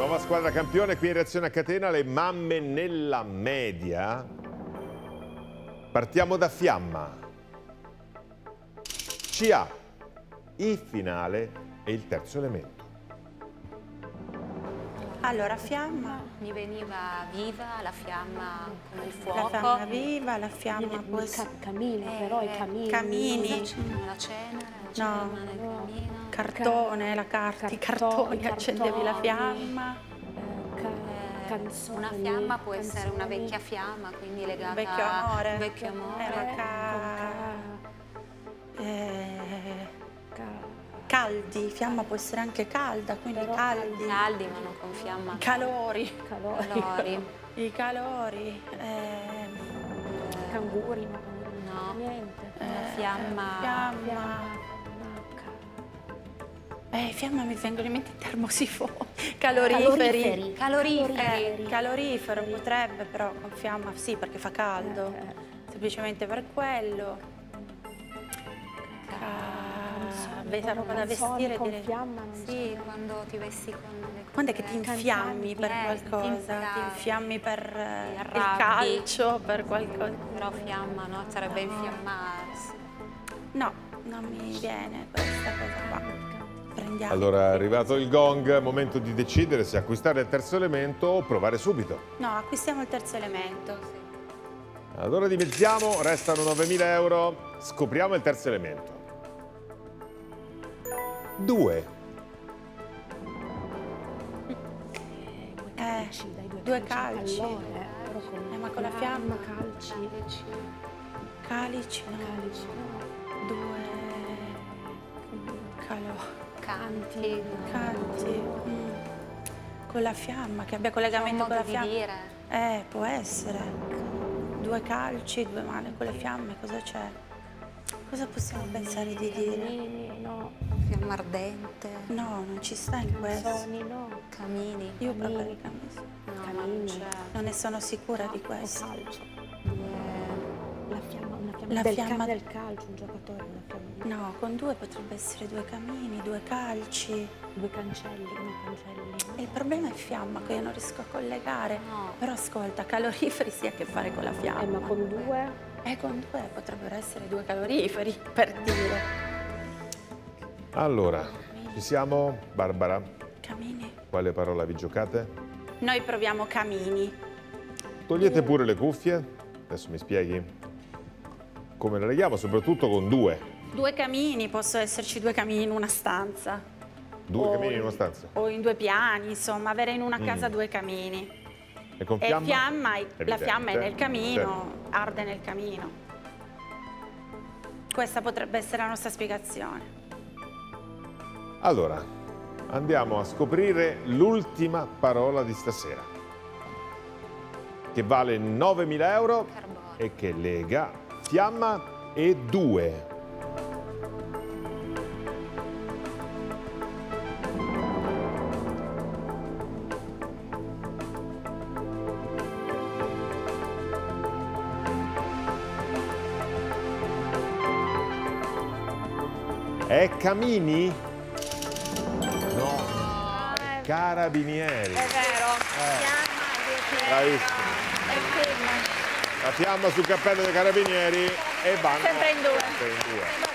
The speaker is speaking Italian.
Nuova squadra campione qui in reazione a catena, le mamme nella media. Partiamo da Fiamma. CA, il finale e il terzo elemento. Allora, fiamma, Mi veniva viva la fiamma come il la fuoco. fiamma viva, la fiamma il essere ca- camino, però i Eh, camini. camini. La la cenere, la No. cenere camino. cartone, la carta, i Cartoni, cartoni, accendevi la fiamma, eh, ca- Eh, canzoni, una fiamma può essere una canzoni. vecchia fiamma, quindi legata un vecchio amore. un vecchio amore. Eh, ca- eh, caldi, fiamma può essere anche calda, quindi Però caldi, Caldi ma non con fiamma. Calori, calori. Calori. i calori, ehm, Canguri, canguri No. niente. Una fiamma. fiamma, Fiamma, eh, fiamma mi vengono in mente termosifoni, caloriferi. Caloriferi. Caloriferi. Eh, calorifero potrebbe, però con fiamma sì, perché fa caldo. Eh, Semplicemente per quello. Vedi roba da vestire con direi. fiamma non Sì, quando ti vesti con le Quando è che ti infiammi per Eh, qualcosa? Ti infiammi. per eh, il arrabbi. calcio, per qualcosa? Però fiamma, no? Sarebbe infiammarsi. No, non mi viene questa cosa qua. Prendiamo. Allora è arrivato il gong, momento di decidere se acquistare il terzo elemento o provare subito. No, acquistiamo il terzo elemento. Allora dimezziamo, restano 9.000 euro, scopriamo il terzo elemento. 2. Eh, dai due, due calci, eh, Eh, ma con la fiamma. calci, Calici, no. calci, no. Due calò. Canti. Canti. mm. Con la fiamma, che abbia collegamento con la fiamma. dire. Eh, può essere. Due calci, due mani con le fiamme, cosa c'è? Cosa possiamo pensare di dire? No. Fiamma ardente. No, non ci sta in questo. Canzoni, no. Camini. Io Camini. proprio i camisi. No, Camini. non. Non ne sono sicura di O questo. calcio. Eh, La fiamma, una fiamma La del, fiamma- ca- del calcio, un giocatore, una fiamma di... No, con due potrebbe essere due camini, due calci. Due cancelli, no, cancelli. Il problema è fiamma che io non riesco a collegare. No. Però ascolta, caloriferi si ha a che fare con la fiamma. Eh, ma con due... E con due potrebbero essere due caloriferi, per dire. Allora, ci siamo? Barbara, Camini. quale parola vi giocate? Noi proviamo camini. Togliete pure le cuffie, adesso mi spieghi come le leghiamo, soprattutto con due. Due camini, possono esserci due camini in una stanza. Due O camini in una stanza. O in due piani, insomma, avere in una casa Mm. due camini. E con E fiamma? fiamma, la fiamma è nel camino, Certo. arde nel camino. Questa potrebbe essere la nostra spiegazione. Allora, andiamo a scoprire l'ultima parola di stasera, che vale 9.000 euro e che lega fiamma e due. È Camini? Carabinieri. È vero. Bravissimo. Il film. La fiamma sul cappello dei Carabinieri e vanno Sempre in due. sempre in due.